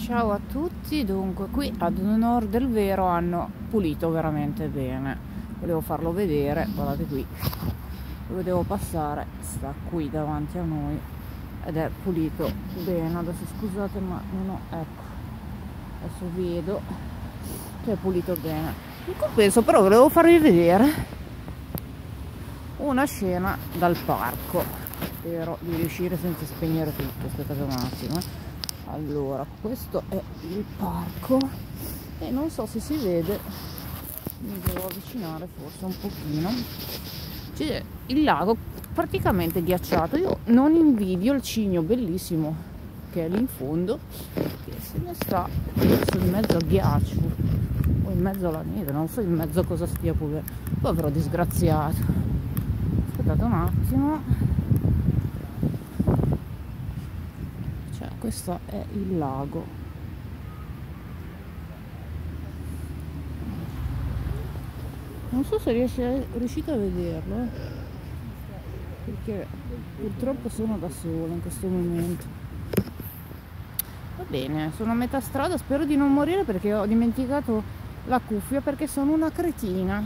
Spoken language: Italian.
Ciao a tutti, dunque qui ad onor del vero hanno pulito veramente bene. Volevo farlo vedere, guardate qui, dove devo passare, sta qui davanti a noi ed è pulito bene. Adesso scusate ma non ho, ecco, adesso vedo che è pulito bene. In compenso però volevo farvi vedere una scena dal parco. Spero di riuscire senza spegnere tutto, aspettate un attimo. Allora questo è il parco. E non so se si vede mi devo avvicinare forse un pochino. C'è il lago praticamente ghiacciato. Io non invidio il cigno bellissimo che è lì in fondo che se ne sta in mezzo al ghiaccio o in mezzo alla neve non so in mezzo a cosa stia pure. Povero disgraziato. Aspettate un attimo questo è il lago. Non so se riesce, riuscite a vederlo eh? perché purtroppo sono da sola in questo momento. Va bene sono a metà strada spero di non morire perché ho dimenticato la cuffia perché sono una cretina